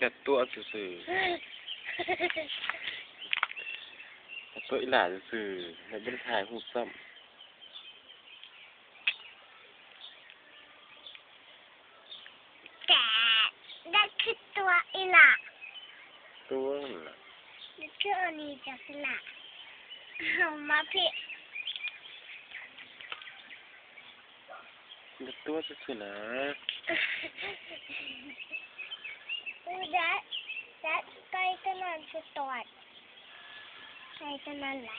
ดัดตัวซื่อๆดัดตัวอีหลาซื่อๆแล้วบ่ได้ถ่ายรูปซ้ำแกได้คือตัวอีหละตัวนั่นล่ะนี่คืออันนี้จะสละเอามาพี่ดัดตัวซื่อๆนะ ดูดัดดัดไปตอนนั้นคือตอดไปตอนนั้นแหละ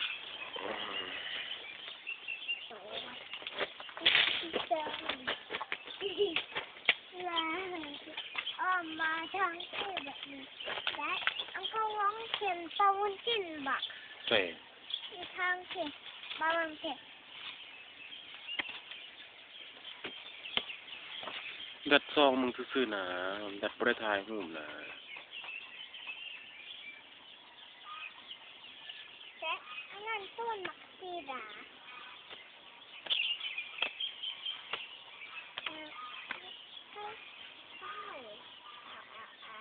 ดัดซองมึงซื่อๆนะดัดบ่ได้ถ่ายรูปนะและอันนั้นต้นมักซีดาเอ่อเอ้ยใช่อ่าอ่าอ่า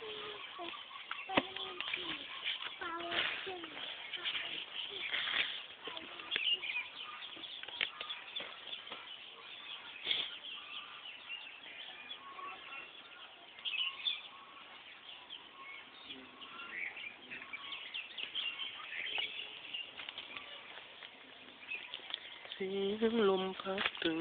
อืมเป็นเป็นที่ป เสียงลมพัดตึง